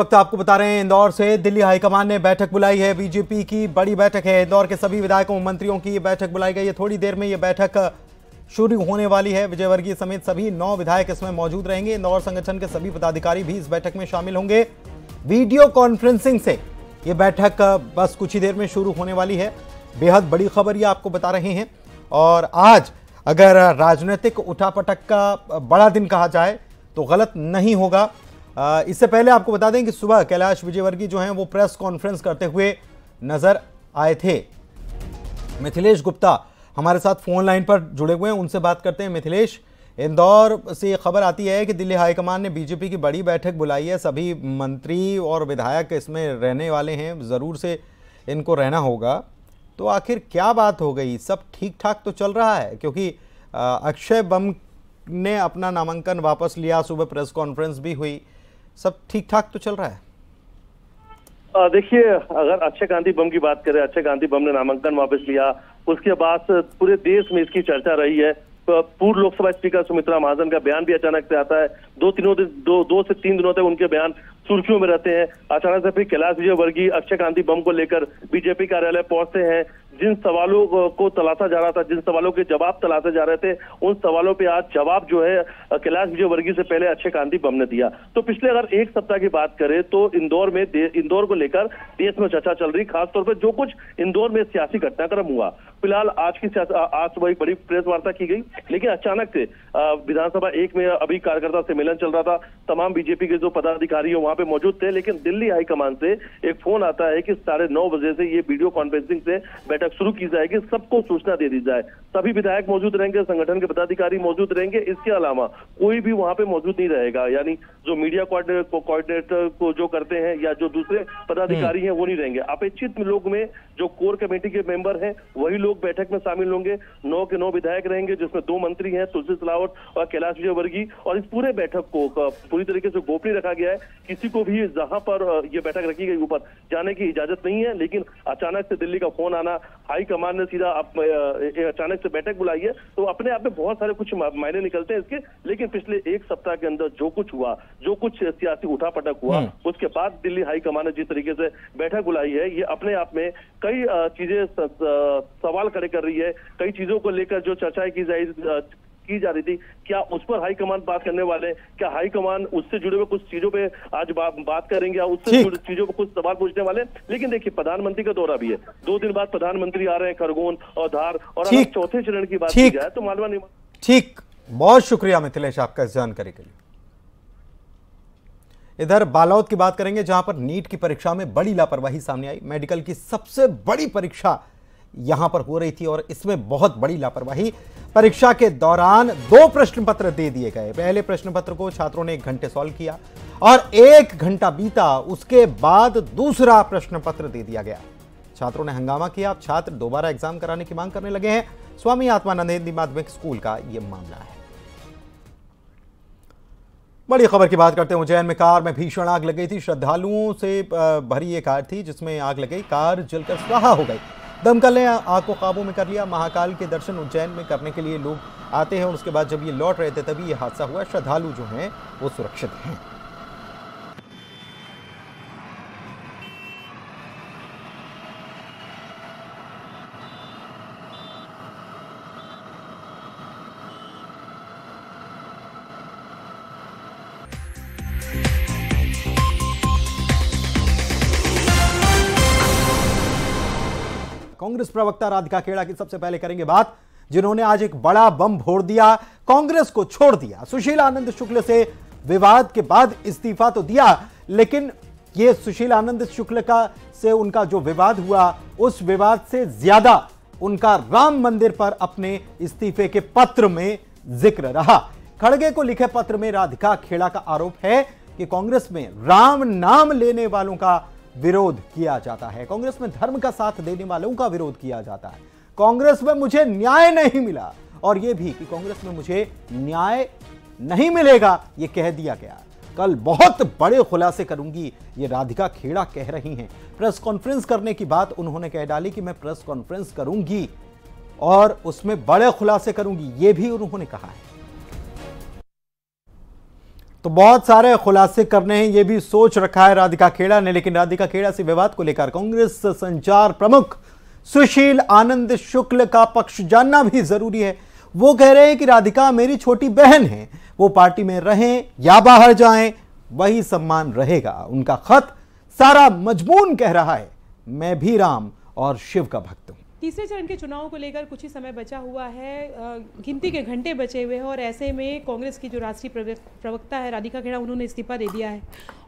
वक्त आपको बता रहे हैं, इंदौर से दिल्ली हाईकमान ने बैठक बुलाई है। बीजेपी की बड़ी बैठक है। इंदौर के सभी विधायकों, मंत्रियों की ये बैठक बुलाई गई है। थोड़ी देर में ये बैठक शुरू होने वाली है। विजयवर्गीय समेत सभी नौ विधायक इसमें मौजूद रहेंगे। इंदौर संगठन के सभी पदाधिकारी भी इस बैठक में शामिल होंगे। वीडियो कॉन्फ्रेंसिंग से ये बैठक बस कुछ ही देर में शुरू होने वाली है। बेहद बड़ी खबर ये आपको बता रहे हैं। और आज अगर राजनीतिक उठापटक का बड़ा दिन कहा जाए तो गलत नहीं होगा। इससे पहले आपको बता दें कि सुबह कैलाश विजयवर्गीय जो हैं, वो प्रेस कॉन्फ्रेंस करते हुए नज़र आए थे। मिथिलेश गुप्ता हमारे साथ फ़ोन लाइन पर जुड़े हुए हैं, उनसे बात करते हैं। मिथिलेश, इंदौर से खबर आती है कि दिल्ली हाईकमान ने बीजेपी की बड़ी बैठक बुलाई है। सभी मंत्री और विधायक इसमें रहने वाले हैं, ज़रूर से इनको रहना होगा। तो आखिर क्या बात हो गई? सब ठीक ठाक तो चल रहा है? क्योंकि अक्षय बम ने अपना नामांकन वापस लिया, सुबह प्रेस कॉन्फ्रेंस भी हुई। सब ठीक ठाक तो चल रहा है? देखिए, अगर अक्षय गांधी बम की बात करें अक्षय गांधी बम ने नामांकन वापस लिया, उसके बाद पूरे देश में इसकी चर्चा रही है। पूर्व लोकसभा स्पीकर सुमित्रा महाजन का बयान भी अचानक से आता है। दो तीनों दिन, दो दो से तीन दिनों तक उनके बयान सुर्खियों में रहते हैं। अचानक से फिर कैलाश विजयवर्गीय अक्षय गांधी बम को लेकर बीजेपी कार्यालय पहुँचते हैं। जिन सवालों को तलाशा जा रहा था, जिन सवालों के जवाब तलाशे जा रहे थे, उन सवालों पे आज जवाब जो है, कैलाश विजयवर्गीय से पहले अक्षय कांति बम ने दिया। तो पिछले अगर एक सप्ताह की बात करें तो इंदौर में इंदौर को लेकर देश में चर्चा चल रही, खासतौर पर जो कुछ इंदौर में सियासी घटनाक्रम हुआ। फ़िलहाल आज की आज सुबह एक बड़ी प्रेस वार्ता की गई, लेकिन अचानक से विधानसभा एक में अभी कार्यकर्ता सम्मेलन चल रहा था। तमाम बीजेपी के जो पदाधिकारी वहाँ पे मौजूद थे लेकिन दिल्ली हाईकमान से एक फ़ोन आता है कि साढ़े नौ बजे से ये वीडियो कॉन्फ्रेंसिंग से बैठक शुरू की जाएगी सबको सूचना दे दी जाए। सभी विधायक मौजूद रहेंगे संगठन के पदाधिकारी मौजूद रहेंगे। इसके अलावा कोई भी वहाँ पे मौजूद नहीं रहेगा यानी जो मीडिया कोऑर्डिनेटर को जो करते हैं या जो दूसरे पदाधिकारी हैं वो नहीं रहेंगे। अपेक्षित लोग में जो कोर कमेटी के मेंबर हैं वही लोग बैठक में शामिल होंगे। नौ के नौ विधायक रहेंगे जिसमें दो मंत्री हैं तुलसी सिलावट और कैलाश विजयवर्गीय। और इस पूरे बैठक को पूरी तरीके से गोपनीय रखा गया है। किसी को भी जहाँ पर ये बैठक रखी गई ऊपर जाने की इजाज़त नहीं है लेकिन अचानक से दिल्ली का फ़ोन आना हाई कमान ने सीधा अचानक से बैठक बुलाई है तो अपने आप में बहुत सारे कुछ मायने निकलते हैं इसके लेकिन पिछले एक सप्ताह के अंदर जो कुछ हुआ जो कुछ सियासी उठापटक हुआ हम्म। उसके बाद दिल्ली हाई कमान ने जिस तरीके से बैठक बुलाई है ये अपने आप में कई चीज़ें सवाल खड़े कर रही है कई चीज़ों को लेकर जो चर्चाएँ की जाए की जा रही थी। क्या उस पर हाईकमान बात करने वाले क्या हाईकमान उससे जुड़े हुए कुछ चीज़ों पे आज बा, बात करेंगे या उससे जुड़े चीज़ों पर कुछ सवाल पूछने वाले लेकिन देखिए प्रधानमंत्री का दौरा भी है। दो दिन बाद प्रधानमंत्री आ रहे हैं खरगोन और धार और अगर चौथे चरण की बात की जाए तो मालवा नहीं ठीक। बहुत शुक्रिया मिथिलेश आपका इस जानकारी के लिए। इधर बालौद की बात करेंगे जहाँ पर नीट की परीक्षा में बड़ी लापरवाही सामने आई। मेडिकल की सबसे बड़ी परीक्षा यहाँ पर हो रही थी और इसमें बहुत बड़ी लापरवाही परीक्षा के दौरान दो प्रश्न पत्र दे दिए गए। पहले प्रश्न पत्र को छात्रों ने एक घंटे सॉल्व किया और एक घंटा बीता, उसके बाद दूसरा प्रश्न पत्र दे दिया गया। छात्रों ने हंगामा किया, अब छात्र दोबारा एग्ज़ाम कराने की मांग करने लगे हैं। स्वामी आत्मानंद हिंदी माध्यमिक स्कूल का यह मामला है। बड़ी खबर की बात करते हैं, उज्जैन में कार में भीषण आग लग गई थी। श्रद्धालुओं से भरी ये कार थी, जिसमें आग लग गई, कार जलकर स्वाहा हो गई। दमकल ने आग को काबू में कर लिया। महाकाल के दर्शन उज्जैन में करने के लिए लोग आते हैं और उसके बाद जब ये लौट रहे थे, तभी ये हादसा हुआ। श्रद्धालु जो हैं, वो सुरक्षित हैं। प्रवक्ता राधिका खेड़ा की सबसे पहले करेंगे बात, जिन्होंने आज एक बड़ा बम फोड़ दिया, कांग्रेस को छोड़ दिया। सुशील आनंद शुक्ल से विवाद के बाद इस्तीफा तो दिया, लेकिन यह सुशील आनंद शुक्ल का, से उनका जो विवाद हुआ, उस विवाद से ज़्यादा उनका राम मंदिर पर अपने इस्तीफे के पत्र में ज़िक्र रहा। खड़गे को लिखे पत्र में राधिका खेड़ा का आरोप है कि कांग्रेस में राम नाम लेने वालों का विरोध किया जाता है। कांग्रेस में धर्म का साथ देने वालों का विरोध किया जाता है। कांग्रेस में मुझे न्याय नहीं मिला। और यह भी कि कांग्रेस में मुझे न्याय नहीं मिलेगा यह कह दिया गया। कल बहुत बड़े खुलासे करूँगी, ये राधिका खेड़ा कह रही हैं। प्रेस कॉन्फ्रेंस करने की बात उन्होंने कह डाली कि मैं प्रेस कॉन्फ्रेंस करूँगी और उसमें बड़े खुलासे करूँगी, ये भी उन्होंने कहा है। तो बहुत सारे खुलासे करने हैं, ये भी सोच रखा है राधिका खेड़ा ने, लेकिन राधिका खेड़ा से विवाद को लेकर कांग्रेस संचार प्रमुख सुशील आनंद शुक्ल का पक्ष जानना भी ज़रूरी है। वो कह रहे हैं कि राधिका मेरी छोटी बहन है, वो पार्टी में रहें या बाहर जाएँ, वही सम्मान रहेगा, उनका खत सारा मजमून कह रहा है, मैं भी राम और शिव का भक्त हूँ। तीसरे चरण के चुनाव को लेकर कुछ ही समय बचा हुआ है गिनती के घंटे बचे हुए हैं और ऐसे में कांग्रेस की जो राष्ट्रीय प्रवक्ता है राधिका खेड़ा, उन्होंने इस्तीफा दे दिया है।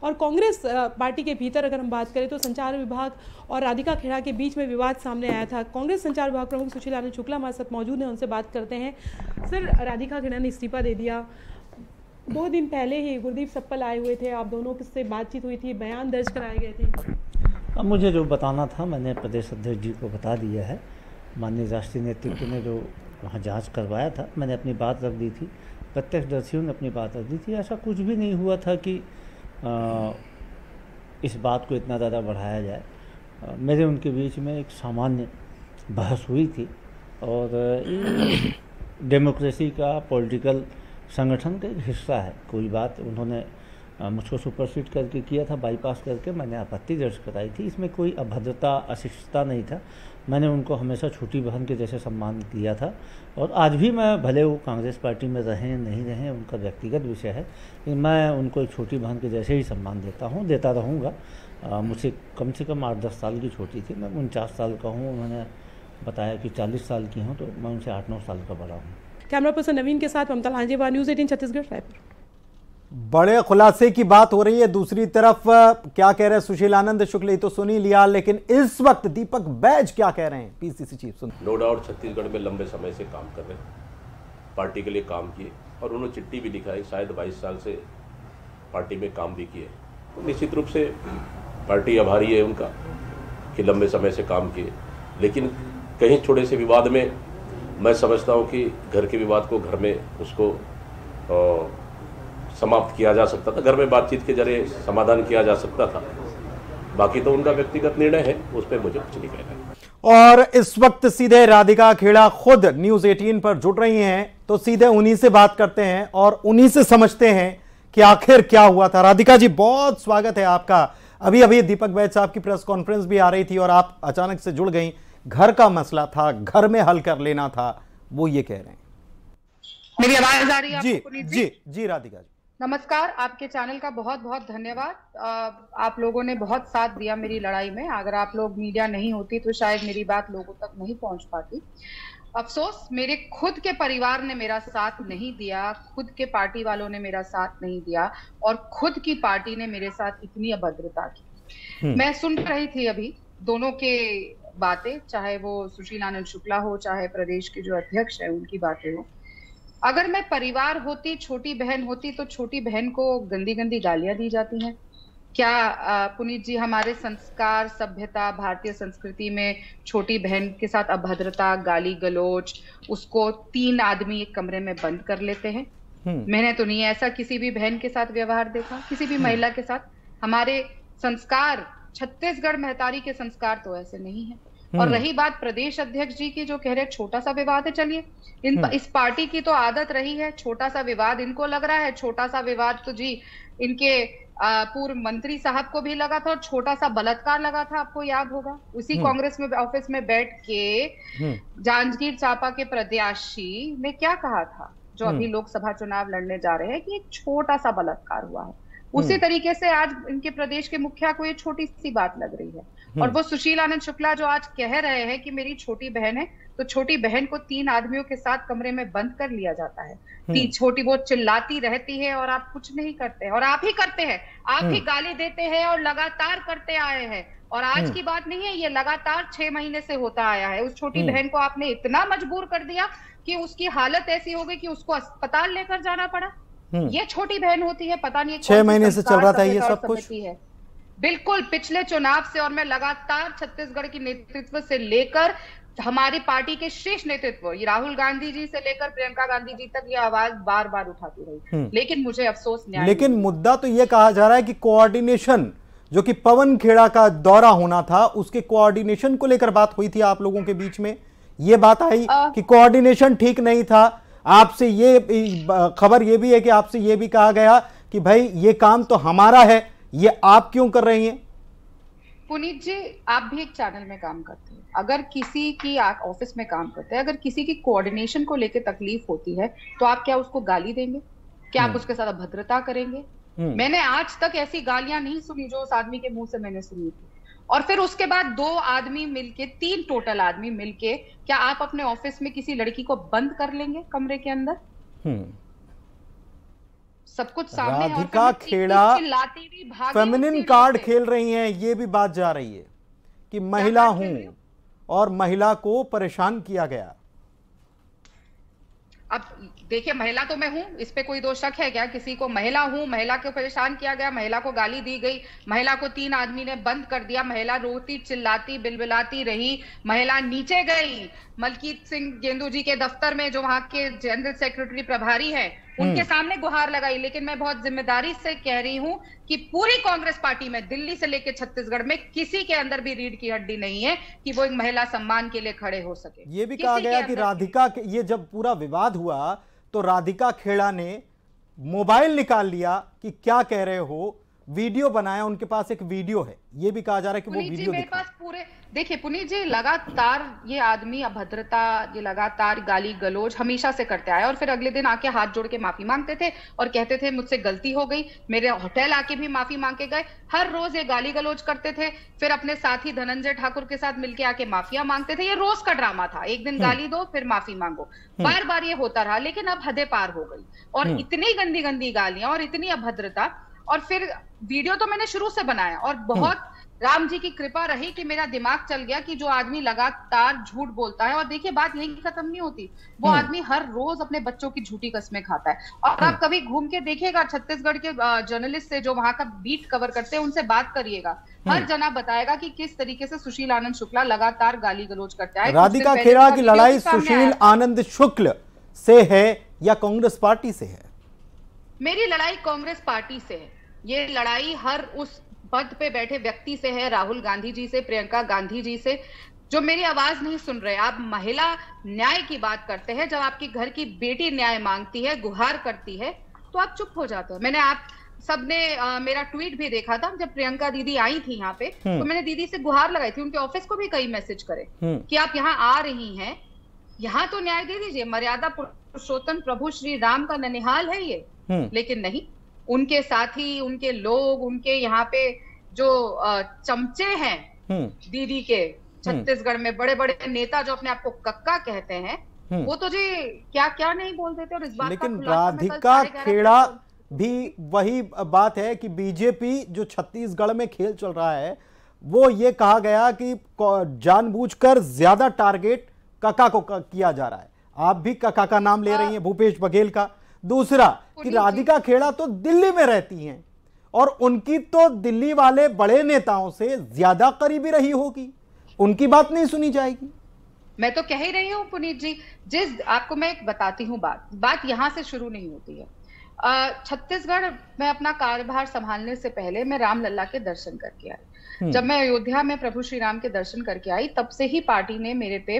और कांग्रेस पार्टी के भीतर अगर हम बात करें तो संचार विभाग और राधिका खेड़ा के बीच में विवाद सामने आया था। कांग्रेस संचार विभाग प्रमुख सुशील आनंद शुक्ला हमारे साथ मौजूद हैं, उनसे बात करते हैं। सर, राधिका खेड़ा ने इस्तीफा दे दिया। दो दिन पहले ही गुरदीप सप्पल आए हुए थे, आप दोनों से बातचीत हुई थी, बयान दर्ज कराए गए थे। अब मुझे जो बताना था मैंने प्रदेश अध्यक्ष जी को बता दिया है। माननीय राष्ट्रीय नेतृत्व ने जो वहाँ जाँच करवाया था मैंने अपनी बात रख दी थी। प्रत्यक्षदर्शियों ने अपनी बात रख दी थी। ऐसा कुछ भी नहीं हुआ था कि आ, इस बात को इतना ज़्यादा बढ़ाया जाए। आ, मेरे उनके बीच में एक सामान्य बहस हुई थी और डेमोक्रेसी का पॉलिटिकल संगठन का एक हिस्सा है। कोई बात उन्होंने मुझको सुपरसीड करके किया था बाईपास करके मैंने आपत्ति दर्ज कराई थी। इसमें कोई अभद्रता, अशिष्टता नहीं था। मैंने उनको हमेशा छोटी बहन के जैसे सम्मान किया था। और आज भी मैं भले वो कांग्रेस पार्टी में रहें, नहीं रहें, उनका व्यक्तिगत विषय है, लेकिन मैं उनको एक छोटी बहन के जैसे ही सम्मान देता हूँ, देता रहूँगा। मुझसे कम से कम आठ दस साल की छोटी थी। मैं उनचास साल का हूँ, उन्होंने बताया कि चालीस साल की हूँ तो मैं उनसे आठ नौ साल का बड़ा हूँ। कैमरा पर्सन नवीन के साथ ममता लांजेवा न्यूज़ एटीन छत्तीसगढ़ रायपुर बड़े खुलासे की बात हो रही है। दूसरी तरफ़ क्या कह रहे हैं सुशील आनंद? शुक्ल तो सुनी लिया, लेकिन इस वक्त दीपक बैज क्या कह रहे हैं? पीसीसी चीफ सुन। नो डाउट छत्तीसगढ़ में लंबे समय से काम कर रहे हैं। पार्टी के लिए काम किए और उन्होंने चिट्ठी भी लिखाई शायद बाईस साल से पार्टी में काम भी किए। तो निश्चित रूप से पार्टी आभारी है उनका कि लंबे समय से काम किए। लेकिन कहीं छोटे से विवाद में मैं समझता हूँ कि घर के विवाद को घर में उसको समाप्त किया जा सकता था घर में बातचीत के ज़रिए समाधान किया जा सकता था। बाकी तो उनका व्यक्तिगत निर्णय है उस पर मुझे कुछ नहीं कहना और इस वक्त सीधे राधिका खेड़ा खुद न्यूज़ 18 पर जुड़ रही हैं तो सीधे उन्हीं से बात करते हैं और उन्हीं से समझते हैं कि आखिर क्या हुआ था। राधिका जी बहुत स्वागत है आपका। अभी अभी दीपक बैद साहब की प्रेस कॉन्फ्रेंस भी आ रही थी और आप अचानक से जुड़ गई। घर का मसला था घर में हल कर लेना था वो ये कह रहे हैं। मेरी आवाज़ आ रही है जी? जी जी राधिका जी। नमस्कार आपके चैनल का बहुत बहुत धन्यवाद आप लोगों ने बहुत साथ दिया मेरी लड़ाई में। अगर आप लोग मीडिया नहीं होती तो शायद मेरी बात लोगों तक नहीं पहुँच पाती। अफसोस मेरे खुद के परिवार ने मेरा साथ नहीं दिया खुद के पार्टी वालों ने मेरा साथ नहीं दिया और खुद की पार्टी ने मेरे साथ इतनी अभद्रता की। हम्म। मैं सुन रही थी अभी दोनों के बातें चाहे वो सुशील आनंद शुक्ला हो चाहे प्रदेश के जो अध्यक्ष है उनकी बातें हो। अगर मैं परिवार होती छोटी बहन होती तो छोटी बहन को गंदी गंदी गालियाँ दी जाती हैं क्या पुनीत जी हमारे संस्कार सभ्यता भारतीय संस्कृति में छोटी बहन के साथ अभद्रता गाली गलोच उसको तीन आदमी एक कमरे में बंद कर लेते हैं हम्म। मैंने तो नहीं ऐसा किसी भी बहन के साथ व्यवहार देखा किसी भी हम्म। महिला के साथ हमारे संस्कार छत्तीसगढ़ महतारी के संस्कार तो ऐसे नहीं है और हम्म। रही बात प्रदेश अध्यक्ष जी की जो कह रहे छोटा सा विवाद है चलिए। इन हम्म। इस पार्टी की तो आदत रही है छोटा सा विवाद इनको लग रहा है छोटा सा विवाद तो जी इनके पूर्व मंत्री साहब को भी लगा था और छोटा सा बलात्कार लगा था आपको याद होगा? उसी हम्म। कांग्रेस में ऑफ़िस में बैठ के जांजगीर चापा के प्रत्याशी ने क्या कहा था? जो अभी लोकसभा चुनाव लड़ने जा रहे हैं कि एक छोटा सा बलात्कार हुआ है। उसी तरीके से आज इनके प्रदेश के मुखिया को ये छोटी सी बात लग रही है। और हम्म। वो सुशील आनंद शुक्ला जो आज कह रहे हैं कि मेरी छोटी बहन है तो छोटी बहन को तीन आदमियों के साथ कमरे में बंद कर लिया जाता है। हम्म। छोटी वो चिल्लाती रहती है और आप कुछ नहीं करते और आप ही करते हैं। आप ही हम्म। गाली देते हैं और लगातार करते आए हैं। और आज की बात नहीं है ये लगातार छह महीने से होता आया है। उस छोटी बहन को आपने इतना मजबूर कर दिया कि उसकी हालत ऐसी हो गई कि उसको अस्पताल लेकर जाना पड़ा। ये छोटी बहन होती है पता नहीं छह महीने से चल रहा था ये सब कुछ। है। बिल्कुल पिछले चुनाव से और मैं लगातार छत्तीसगढ़ की नेतृत्व से लेकर हमारी पार्टी के शीर्ष नेतृत्व ये राहुल गांधी जी से लेकर प्रियंका गांधी जी तक ये आवाज़ बार बार उठाती रही। हम्म। लेकिन मुझे अफसोस नहीं लेकिन मुद्दा तो ये कहा जा रहा है कि कोऑर्डिनेशन जो कि पवन खेड़ा का दौरा होना था उसके कोऑर्डिनेशन को लेकर बात हुई थी आप लोगों के बीच में। ये बात आई कि कोऑर्डिनेशन ठीक नहीं था। आपसे ये खबर ये भी है कि आपसे ये भी कहा गया कि भाई ये काम तो हमारा है। ये आप क्यों कर रही हैं पुनीत जी आप भी एक चैनल में काम करते हैं। अगर किसी की आप ऑफ़िस में काम करते हैं अगर किसी की कोऑर्डिनेशन को लेकर तकलीफ़ होती है तो आप क्या उसको गाली देंगे? क्या आप उसके साथ अभद्रता करेंगे? मैंने आज तक ऐसी गालियाँ नहीं सुनी जो उस आदमी के मुँह से मैंने सुनी थी। और फिर उसके बाद दो आदमी मिलके तीन टोटल आदमी मिलके क्या आप अपने ऑफ़िस में किसी लड़की को बंद कर लेंगे कमरे के अंदर? सब कुछ सामने और राधिका खेड़ा फेमिनिन कार्ड खेल रही हैं ये भी बात जा रही है कि महिला हूँ और महिला को परेशान किया गया। अब देखिए महिला तो मैं हूँ इस पे कोई दो शक है क्या? किसी को महिला हूँ महिला को परेशान किया गया महिला को गाली दी गई महिला को तीन आदमी ने बंद कर दिया महिला रोती चिल्लाती बिलबिलाती रही महिला नीचे गई मलकीत सिंह गेंदू जी के दफ्तर में जो वहाँ के जनरल सेक्रेटरी प्रभारी है उनके सामने गुहार लगाई। लेकिन मैं बहुत ज़िम्मेदारी से कह रही हूँ कि पूरी कांग्रेस पार्टी में दिल्ली से लेकर छत्तीसगढ़ में किसी के अंदर भी रीढ़ की हड्डी नहीं है कि वो एक महिला सम्मान के लिए खड़े हो सके। ये भी कहा गया कि राधिका के ये जब पूरा विवाद हुआ तो राधिका खेड़ा ने मोबाइल निकाल लिया कि क्या कह रहे हो वीडियो बनाया उनके पास एक वीडियो है। ये भी कहा जा रहा है कि वो वीडियो मेरे पास पूरे देखिए पुनीत जी लगातार ये आदमी अभद्रता ये लगातार गाली गलोच हमेशा से करते आए और फिर अगले दिन आके हाथ जोड़ के माफ़ी मांगते थे और कहते थे मुझसे गलती हो गई मेरे होटल आके भी माफ़ी मांग के गए। हर रोज ये गाली गलोज करते थे फिर अपने साथी धनंजय ठाकुर के साथ मिलके आके माफिया मांगते थे। ये रोज का ड्रामा था। एक दिन गाली दो फिर माफ़ी मांगो। बार बार ये होता रहा लेकिन अब हदे पार हो गई। और इतनी गंदी गंदी गालियाँ और इतनी अभद्रता और फिर वीडियो तो मैंने शुरू से बनाया और बहुत राम जी की कृपा रही कि मेरा दिमाग चल गया कि जो आदमी लगातार झूठ बोलता है और देखिए बात यही खत्म नहीं होती वो आदमी हर रोज अपने बच्चों की झूठी कस्में खाता है। और आप कभी घूम के देखिएगा छत्तीसगढ़ के जर्नलिस्ट से जो वहाँ का बीट कवर करते हैं उनसे बात करिएगा। हर जना बताएगा कि किस तरीके से सुशील आनंद शुक्ला लगातार गाली गलोच करता है। राधिका उसका की लड़ाई सुशील आनंद शुक्ल से है या कांग्रेस पार्टी से है? मेरी लड़ाई कांग्रेस पार्टी से है। ये लड़ाई हर उस पद पे बैठे व्यक्ति से है राहुल गांधी जी से प्रियंका गांधी जी से। जो मेरी आवाज़ नहीं सुन रहे आप महिला न्याय की बात करते हैं जब आपकी घर की बेटी न्याय मांगती है गुहार करती है तो आप चुप हो जाते हो। मैंने आप सबने मेरा ट्वीट भी देखा था जब प्रियंका दीदी आई थी यहाँ पे तो मैंने दीदी से गुहार लगाई थी उनके ऑफ़िस को भी कई मैसेज करे हम्म। कि आप यहाँ आ रही हैं यहाँ तो न्याय दे दीजिए मर्यादा पुरुषोत्तम प्रभु श्री राम का ननिहाल है ये। हम्म। लेकिन नहीं उनके साथी उनके लोग उनके यहाँ पे जो चमचे हैं हम्म। दीदी के छत्तीसगढ़ में बड़े बड़े नेता जो अपने आप को कक्का कहते हैं हम्म। वो तो जी क्या क्या नहीं बोल देते और इस बात लेकिन राधिका खेड़ा भी वही बात है कि बीजेपी जो छत्तीसगढ़ में खेल चल रहा है वो ये कहा गया कि को- जानबूझकर ज़्यादा टारगेट कका को किया जा रहा है। आप भी कका का नाम ले रही हैं भूपेश बघेल का। दूसरा कि राधिका खेड़ा तो दिल्ली में रहती हैं और उनकी तो दिल्ली वाले बड़े नेताओं से ज़्यादा करीबी रही होगी। उनकी बात नहीं सुनी जाएगी। मैं तो कह ही रही हूँ पुनीत जी जिस आपको मैं एक बताती हूँ बात। बात यहाँ से शुरू नहीं होती है। छत्तीसगढ़ में अपना कार्यभार संभालने से पहले मैं रामलला के दर्शन करके आई। जब मैं अयोध्या में प्रभु श्री राम के दर्शन करके आई तब से ही पार्टी ने मेरे पे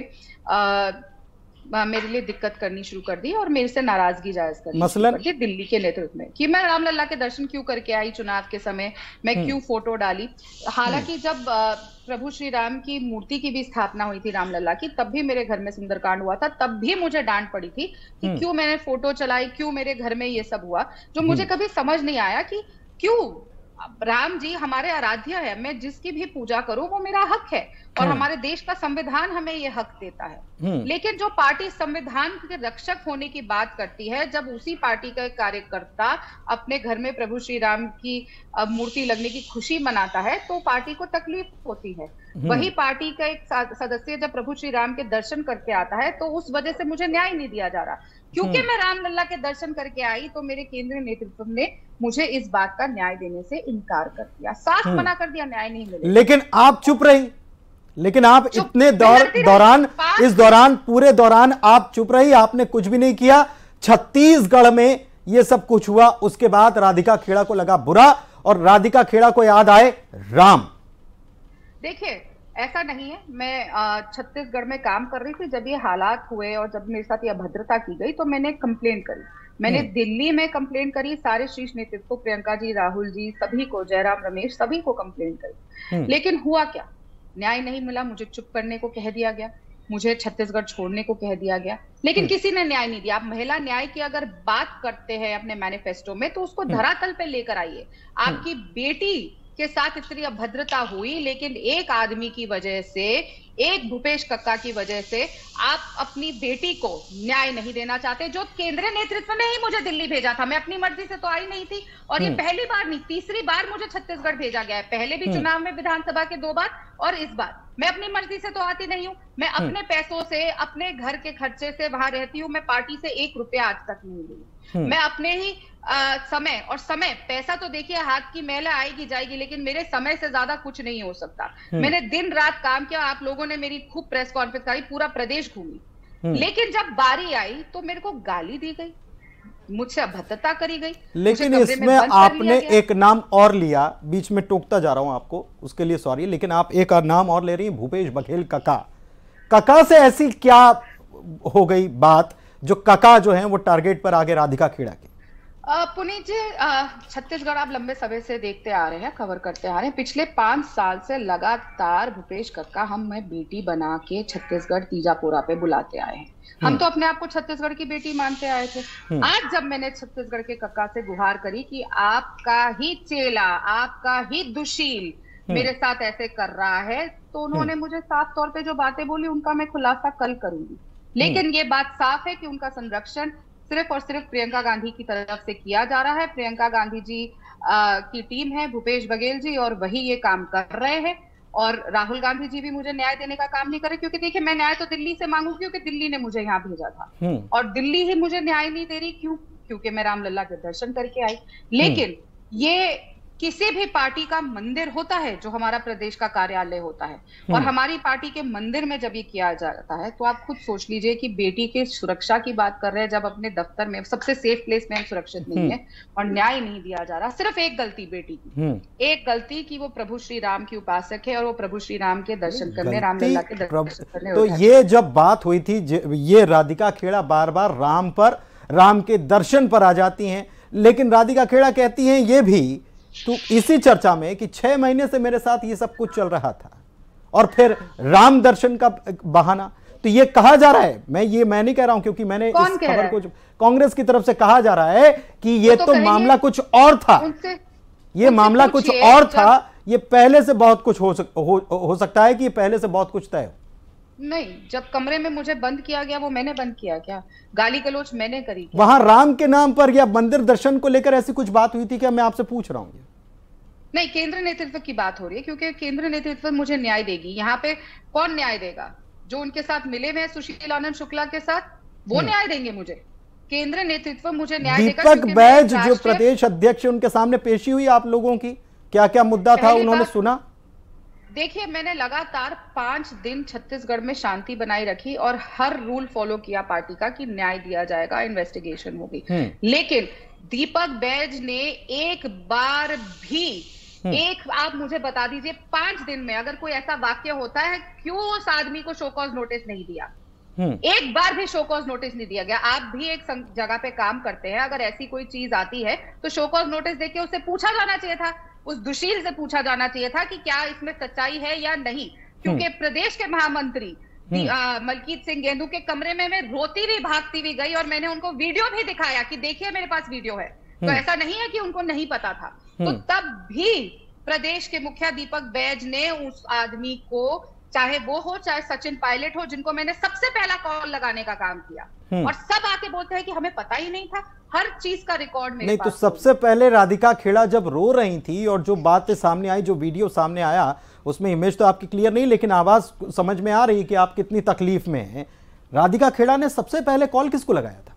मेरे लिए दिक्कत करनी शुरू कर दी और मेरे से नाराज़गी जायज़ मसलन? कर दी दिल्ली के नेतृत्व में कि मैं रामलला के दर्शन क्यों करके आई चुनाव के समय? मैं क्यों फ़ोटो डाली? हालाँकि जब प्रभु श्री राम की मूर्ति की भी स्थापना हुई थी रामलला की तब भी मेरे घर में सुंदरकांड हुआ था तब भी मुझे डांट पड़ी थी कि क्यों मैंने फ़ोटो चलाई क्यों मेरे घर में ये सब हुआ जो मुझे कभी समझ नहीं आया कि क्यों राम जी हमारे आराध्य है मैं जिसकी भी पूजा करूँ वो मेरा हक है और हमारे देश का संविधान हमें ये हक देता है। हम्म। लेकिन जो पार्टी संविधान के रक्षक होने की बात करती है जब उसी पार्टी का एक कार्यकर्ता अपने घर में प्रभु श्री राम की मूर्ति लगने की खुशी मनाता है तो पार्टी को तकलीफ़ होती है। वही पार्टी का एक सदस्य जब प्रभु श्री राम के दर्शन करके आता है तो उस वजह से मुझे न्याय नहीं दिया जा रहा। क्योंकि मैं रामलला के दर्शन करके आई तो मेरे केंद्रीय नेतृत्व ने मुझे इस बात का न्याय देने से इनकार कर दिया। साफ़ मना कर दिया न्याय नहीं मिलेगा लेकिन आप चुप रही। लेकिन आप इतने दौर दौरान इस दौरान पूरे दौरान आप चुप रही आपने कुछ भी नहीं किया। छत्तीसगढ़ में ये सब कुछ हुआ। उसके बाद राधिका खेड़ा को लगा बुरा और राधिका खेड़ा को याद आए राम। देखिए ऐसा नहीं है। मैं छत्तीसगढ़ में काम कर रही थी। जब ये हालात हुए और जब मेरे साथ ये अभद्रता की गई तो मैंने कंप्लेन करी। मैंने दिल्ली में कंप्लेन करी सारे शीर्ष नेतृत्व को प्रियंका जी राहुल जी सभी को जयराम रमेश सभी को कंप्लेंट करी। लेकिन हुआ क्या? न्याय नहीं मिला मुझे चुप करने को कह दिया गया। मुझे छत्तीसगढ़ छोड़ने को कह दिया गया। लेकिन किसी ने न्याय नहीं दिया। आप महिला न्याय की अगर बात करते हैं अपने मैनिफेस्टो में तो उसको धरातल पे लेकर आइए। आपकी बेटी के साथ इतनी अभद्रता हुई लेकिन एक आदमी की वजह से एक भूपेश कक्का की वजह से आप अपनी बेटी को न्याय नहीं देना चाहते जो केंद्रीय नेतृत्व ने ही मुझे दिल्ली भेजा था। मैं अपनी मर्ज़ी से तो आई नहीं थी और ये पहली बार नहीं तीसरी बार मुझे छत्तीसगढ़ भेजा गया है। पहले भी चुनाव में विधानसभा के दो बार और इस बार। मैं अपनी मर्ज़ी से तो आती नहीं हूँ। मैं अपने पैसों से अपने घर के खर्चे से वहाँ रहती हूँ। मैं पार्टी से एक रुपया आज तक नहीं ली मैं अपने ही आ, समय और समय पैसा तो देखिए हाथ की मेला आएगी जाएगी लेकिन मेरे समय से ज़्यादा कुछ नहीं हो सकता। मैंने दिन रात काम किया आप लोगों ने मेरी खूब प्रेस कॉन्फ्रेंस कराई पूरा प्रदेश घूमी। लेकिन जब बारी आई तो मेरे को गाली दी गई। मुझसे अभद्रता करी गई। लेकिन इसमें आपने एक नाम और लिया। बीच में टोकता जा रहा हूँ आपको उसके लिए सॉरी लेकिन आप एक नाम और ले रही भूपेश बघेल कका। कका से ऐसी क्या हो गई बात जो कका जो है वो टारगेट पर आगे राधिका खेड़ा की? पुनीत जी छत्तीसगढ़ आप लंबे समय से देखते आ रहे हैं कवर करते आ रहे हैं पिछले पाँच साल से लगातार भूपेश कक्का हम मैं बेटी बना के छत्तीसगढ़ तीजापुरा पे बुलाते आए हैं हम हम्म। तो अपने आप को छत्तीसगढ़ की बेटी मानते आए थे हम्म। आज जब मैंने छत्तीसगढ़ के कक्का से गुहार करी कि आपका ही चेला आपका ही दुशील हम्म। मेरे साथ ऐसे कर रहा है तो उन्होंने मुझे साफ़ तौर पे जो बातें बोली उनका मैं खुलासा कल करूँगी लेकिन ये बात साफ़ है कि उनका संरक्षण सिर्फ़ और सिर्फ़ प्रियंका गांधी की तरफ़ से किया जा रहा है। प्रियंका गांधी जी आ, की टीम है भूपेश बघेल जी और वही ये काम कर रहे हैं। और राहुल गांधी जी भी मुझे न्याय देने का काम नहीं करे क्योंकि देखिए मैं न्याय तो दिल्ली से मांगू क्योंकि दिल्ली ने मुझे यहाँ भेजा था। हम्म। और दिल्ली ही मुझे न्याय नहीं दे रही क्यों? क्योंकि मैं रामलला के दर्शन करके आई। लेकिन ये किसी भी पार्टी का मंदिर होता है जो हमारा प्रदेश का कार्यालय होता है और हम्म। हमारी पार्टी के मंदिर में जब ये किया जाता है तो आप खुद सोच लीजिए कि बेटी के सुरक्षा की बात कर रहे हैं जब अपने दफ्तर में सबसे सेफ़ प्लेस में हम सुरक्षित नहीं हम्म। है और न्याय नहीं दिया जा रहा सिर्फ़ एक गलती बेटी की हम्म। एक गलती की वो प्रभु श्री राम की उपासक है और वो प्रभु श्री राम के दर्शन करने रामलला के दर्शन करने तो ये जब बात हुई थी ये राधिका खेड़ा बार बार राम पर राम के दर्शन पर आ जाती हैं लेकिन राधिका खेड़ा कहती हैं ये भी तो इसी चर्चा में कि छह महीने से मेरे साथ ये सब कुछ चल रहा था और फिर राम दर्शन का बहाना तो ये कहा जा रहा है? मैं ये मैं नहीं कह रहा हूँ क्योंकि मैंने इस खबर को कांग्रेस की तरफ़ से कहा जा रहा है कि ये तो, तो मामला कुछ और था। ये मामला कुछ और था। ये पहले से बहुत कुछ हो, सक, हो, हो सकता है कि पहले से बहुत कुछ तय हो। नहीं जब कमरे में मुझे बंद किया गया वो मैंने बंद किया क्या? गाली गलोच मैंने करी वहाँ राम के नाम पर या मंदिर दर्शन को लेकर ऐसी कुछ बात हुई थी क्या? मैं आपसे पूछ रहा हूँ नहीं केंद्र नेतृत्व की बात हो रही है क्योंकि केंद्र नेतृत्व मुझे न्याय देगी यहाँ पे कौन न्याय देगा जो उनके साथ मिले हुए सुशील आनंद शुक्ला के साथ वो हम्म। न्याय देंगे मुझे केंद्र नेतृत्व मुझे न्याय दीपक बैज जो प्रदेश अध्यक्ष उनके सामने पेशी हुई आप लोगों की क्या क्या मुद्दा था उन्होंने सुना देखिए मैंने लगातार पाँच दिन छत्तीसगढ़ में शांति बनाई रखी और हर रूल फॉलो किया पार्टी का कि न्याय दिया जाएगा इन्वेस्टिगेशन होगी हम्म। लेकिन दीपक बैज ने एक बार भी। एक आप मुझे बता दीजिए पाँच दिन में अगर कोई ऐसा वाक्य होता है क्यों उस आदमी को शोकॉज नोटिस नहीं दिया? हम्म। एक बार भी शोकॉज नोटिस नहीं दिया गया। आप भी एक जगह पे काम करते हैं अगर ऐसी कोई चीज़ आती है तो शोकॉज नोटिस देके उससे पूछा जाना चाहिए था। उस दुशील से पूछा जाना चाहिए था कि क्या इसमें सच्चाई है या नहीं? क्योंकि हम्म। प्रदेश के महामंत्री मलकीत सिंह गेंदू के कमरे में मैं रोती हुई भागती हुई गई और मैंने उनको वीडियो भी दिखाया कि देखिए मेरे पास वीडियो है। तो ऐसा नहीं है कि उनको नहीं पता था। तो हम्म। तब भी प्रदेश के मुखिया दीपक बैज ने उस आदमी को चाहे वो हो चाहे सचिन पायलट हो जिनको मैंने सबसे पहला कॉल लगाने का काम किया। हम्म। और सब आके बोलते हैं कि हमें पता ही नहीं था हर चीज़ का रिकॉर्ड नहीं तो सबसे पहले राधिका खेड़ा जब रो रही थी और जो बातें सामने आई जो वीडियो सामने आया उसमें इमेज तो आपकी क्लियर नहीं लेकिन आवाज़ समझ में आ रही कि आप कितनी तकलीफ़ में हैं। राधिका खेड़ा ने सबसे पहले कॉल किसको लगाया था?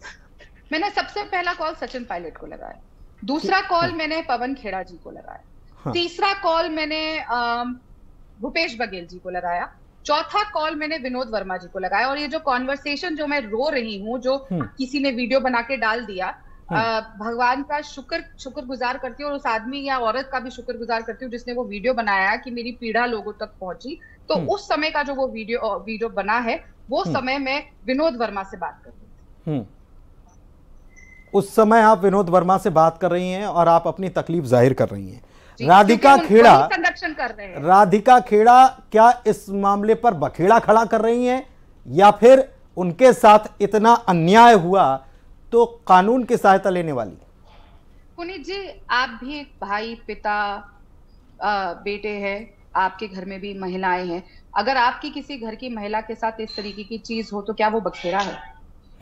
मैंने सबसे पहला कॉल सचिन पायलट को लगाया दूसरा कॉल हाँ। मैंने पवन खेड़ा जी को लगाया हाँ। तीसरा कॉल मैंने भूपेश बघेल जी को लगाया चौथा कॉल मैंने विनोद वर्मा जी को लगाया और ये जो कॉन्वर्सेशन जो मैं रो रही हूँ जो हम्म। किसी ने वीडियो बना के डाल दिया हम्म। भगवान का शुक्र शुक्र गुजार करती हूँ और उस आदमी या औरत का भी शुक्र गुजार करती हूँ जिसने वो वीडियो बनाया कि मेरी पीड़ा लोगों तक पहुँची तो हम्म। उस समय का जो वो वीडियो वीडियो बना है वो समय मैं विनोद वर्मा से बात कर रही थी उस समय आप विनोद वर्मा से बात कर रही हैं और आप अपनी तकलीफ़ ज़ाहिर कर रही हैं। राधिका खेड़ा संरक्षण कर रहे हैं। राधिका खेड़ा क्या इस मामले पर बखेड़ा खड़ा कर रही हैं या फिर उनके साथ इतना अन्याय हुआ तो कानून की सहायता लेने वाली? पुनीत जी आप भी एक भाई पिता अ, बेटे हैं आपके घर में भी महिलाएँ हैं। अगर आपकी किसी घर की महिला के साथ इस तरीके की चीज़ हो तो क्या वो बखेड़ा है?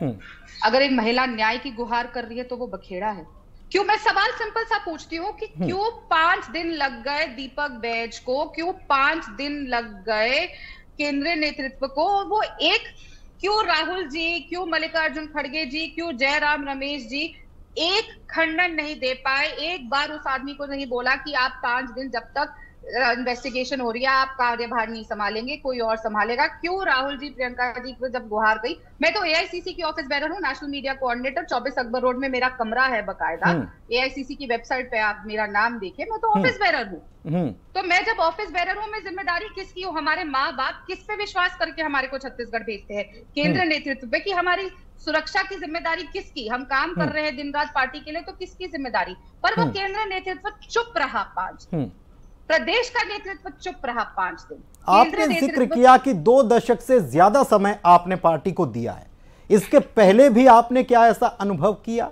अगर एक महिला न्याय की गुहार कर रही है तो वो बखेड़ा है। क्यों? मैं सवाल सिंपल सा पूछती हूँ कि क्यों पाँच दिन लग गए दीपक बैज को? क्यों पाँच दिन लग गए केंद्रीय नेतृत्व को? वो एक क्यों राहुल जी क्यों मल्लिकार्जुन खड़गे जी क्यों जयराम रमेश जी एक खंडन नहीं दे पाए? एक बार उस आदमी को नहीं बोला कि आप पाँच दिन जब तक इन्वेस्टिगेशन हो रही है आप कार्यभार नहीं संभालेंगे कोई और संभालेगा। क्यों राहुल जी प्रियंका जी को जब गुहार गई? मैं तो एआईसीसी की ऑफ़िस बैरर हूँ national media coordinator 24 Akbar road में मेरा कमरा है बकायदा। हम्म। एआईसीसी की वेबसाइट पे आप मेरा नाम देखें मैं तो ऑफ़िस बैरर हूँ। हम्म, तो मैं जब ऑफ़िस बैरर हूँ मैं ज़िम्मेदारी किसकी हूँ? हमारे माँ बाप किस पे विश्वास करके हमारे को छत्तीसगढ़ भेजते हैं? केंद्र नेतृत्व पे की हमारी सुरक्षा की ज़िम्मेदारी किसकी? हम काम कर रहे हैं दिन रात पार्टी के लिए तो किसकी ज़िम्मेदारी? पर वो हम्म। केंद्र नेतृत्व चुप रहा पाँच। हम्म। प्रदेश का नेतृत्व चुप रहा पाँच दिन। आपने ज़िक्र किया कि दो दशक से ज़्यादा समय आपने पार्टी को दिया है। इसके पहले भी आपने क्या ऐसा अनुभव किया?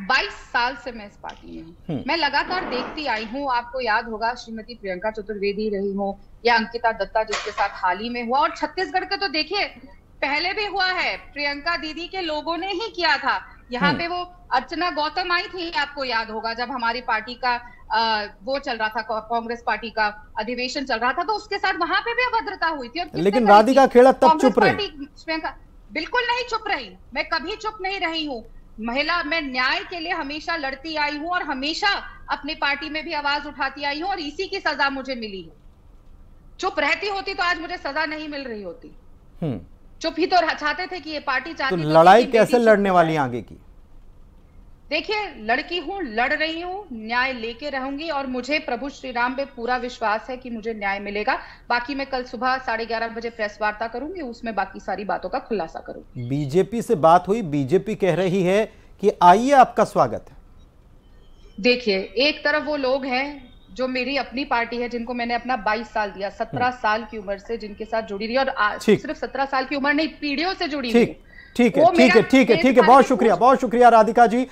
बाईस साल से मैं इस पार्टी में हूँ। हम्म। मैं लगातार देखती आई हूँ। आपको याद होगा श्रीमती प्रियंका चतुर्वेदी रही हो या अंकिता दत्ता जिसके साथ हाल ही में हुआ और छत्तीसगढ़ का तो देखिए पहले भी हुआ है। प्रियंका दीदी के लोगों ने ही किया था। यहाँ हम्म। पे वो अर्चना गौतम आई थी आपको याद होगा जब हमारी पार्टी का आ, वो चल रहा था कांग्रेस पार्टी का अधिवेशन चल रहा था तो उसके साथ वहाँ पे भी अभद्रता हुई थी। और लेकिन राधिका खेड़ा तब चुप रही। बिल्कुल नहीं चुप रही। मैं कभी चुप नहीं रही हूँ। महिला मैं न्याय के लिए हमेशा लड़ती आई हूँ और हमेशा अपनी पार्टी में भी आवाज़ उठाती आई हूँ और इसी की सजा मुझे मिली है। चुप रहती होती तो आज मुझे सजा नहीं मिल रही होती। हम्म, चुप ही तो चाहते थे कि ये पार्टी तो चाहती थी लड़ाई कैसे लड़ने वाली आगे की? देखिए लड़की हूँ लड़ रही हूँ न्याय लेके रहूँगी और मुझे प्रभु श्री राम पे पूरा विश्वास है कि मुझे न्याय मिलेगा। बाकी मैं कल सुबह साढ़े ग्यारह बजे प्रेस वार्ता करूँगी उसमें बाकी सारी बातों का खुलासा करूँगी। बीजेपी से बात हुई बीजेपी कह रही है कि आइए आपका स्वागत है। देखिए एक तरफ़ वो लोग हैं जो मेरी अपनी पार्टी है जिनको मैंने अपना 22 साल दिया 17 साल की उम्र से जिनके साथ जुड़ी रही और आज सिर्फ़ 17 साल की उम्र नहीं पीढ़ियों से जुड़ी हुई ठीक ठीक है ठीक है ठीक है ठीक है बहुत शुक्रिया बहुत शुक्रिया राधिका जी।